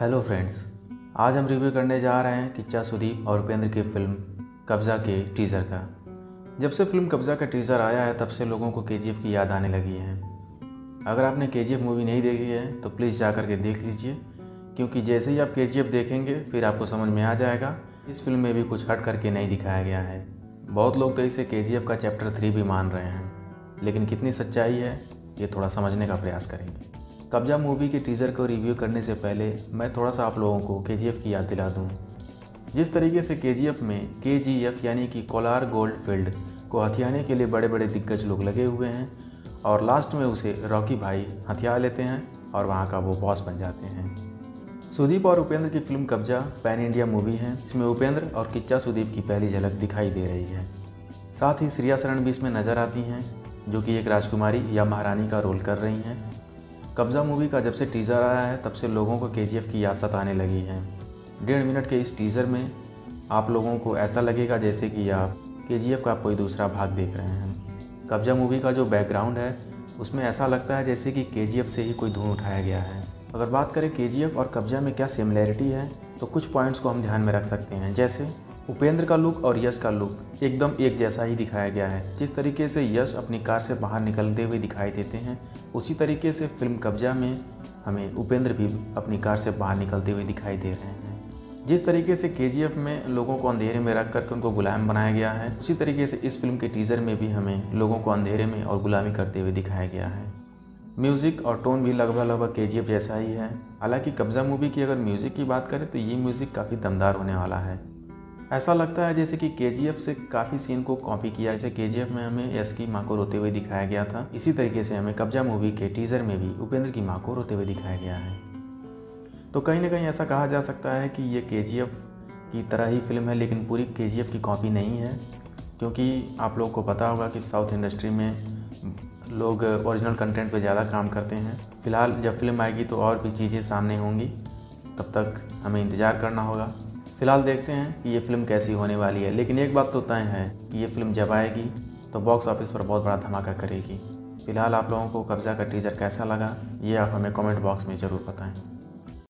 Hello friends आज हम review करने जा रहे हैं किच्चा सुदीप और उपेंद्र की फ़िल्म कब्ज़ा के टीज़र का। जब से फ़िल्म कब्ज़ा का टीज़र आया है, तब से लोगों को के की याद आने लगी है। अगर आपने के मूवी नहीं देखी है तो प्लीज़ जा कर के देख लीजिए, क्योंकि जैसे ही आप के देखेंगे, फिर आपको समझ में आ जाएगा, इस फ़िल्म में भी कुछ हट करके नहीं दिखाया गया है। बहुत लोग तो इसे के का चैप्टर थ्री भी मान रहे हैं, लेकिन कितनी सच्चाई है, ये थोड़ा समझने का प्रयास करेंगे। कब्जा मूवी के टीज़र को रिव्यू करने से पहले मैं थोड़ा सा आप लोगों को के की याद दिला दूँ। जिस तरीके से के में के यानी कि कोलार गोल्ड फ़ील्ड को हथियाने के लिए बड़े बड़े दिग्गज लोग लगे हुए हैं और लास्ट में उसे रॉकी भाई हथियार लेते हैं और वहाँ का वो बॉस बन जाते हैं। सुदीप और उपेंद्र की फ़िल्म कब्जा पैन इंडिया मूवी है इसमें उपेंद्र और किच्चा सुदीप की पहली झलक दिखाई दे रही है। साथ ही श्रिया शरण भी इसमें नज़र आती हैं, जो कि एक राजकुमारी या महारानी का रोल कर रही हैं। कब्ज़ा मूवी का जब से टीज़र आया है, तब से लोगों को के की याद सताने लगी है। डेढ़ मिनट के इस टीज़र में आप लोगों को ऐसा लगेगा जैसे कि आप के का कोई दूसरा भाग देख रहे हैं। कब्ज़ा मूवी का जो बैकग्राउंड है, उसमें ऐसा लगता है जैसे कि के से ही कोई धुन उठाया गया है। अगर बात करें के और कब्ज़ा में क्या सिमिलैरिटी है तो कुछ पॉइंट्स को हम ध्यान में रख सकते हैं। जैसे उपेंद्र का लुक और यश का लुक एकदम एक जैसा ही दिखाया गया है। जिस तरीके से यश अपनी कार से बाहर निकलते हुए दिखाई देते हैं, उसी तरीके से फ़िल्म कब्जा में हमें उपेंद्र भी अपनी कार से बाहर निकलते हुए दिखाई दे रहे हैं। जिस तरीके से के में लोगों को अंधेरे में रख करके उनको गुलाम बनाया गया है, उसी तरीके से इस फ़िल्म के टीज़र में भी हमें लोगों को अंधेरे में और गुलामी करते हुए दिखाया गया है। म्यूज़िक और टोन भी लगभग लगभग के जैसा ही है। हालाँकि कब्ज़ा मूवी की अगर म्यूज़िक की बात करें तो ये म्यूज़िक काफ़ी दमदार होने वाला है। ऐसा लगता है जैसे कि के से काफ़ी सीन को कॉपी किया जैसे के में हमें यश की माँ को रोते हुए दिखाया गया था। इसी तरीके से हमें कब्जा मूवी के टीज़र में भी उपेंद्र की माँ को रोते हुए दिखाया गया है। तो कहीं ना कहीं ऐसा कहा जा सकता है कि ये के की तरह ही फ़िल्म है, लेकिन पूरी के की कॉपी नहीं है, क्योंकि आप लोगों को पता होगा कि साउथ इंडस्ट्री में लोग ओरिजिनल कंटेंट पे ज़्यादा काम करते हैं। फ़िलहाल जब फ़िल्म आएगी तो और भी चीज़ें सामने होंगी, तब तक हमें इंतज़ार करना होगा। फ़िलहाल देखते हैं कि ये फ़िल्म कैसी होने वाली है। लेकिन एक बात तो तय है कि ये फ़िल्म जब आएगी तो बॉक्स ऑफ़िस पर बहुत बड़ा धमाका करेगी। फ़िलहाल आप लोगों को कब्ज़ा का टीज़र कैसा लगा, ये आप हमें कमेंट बॉक्स में ज़रूर बताएँ।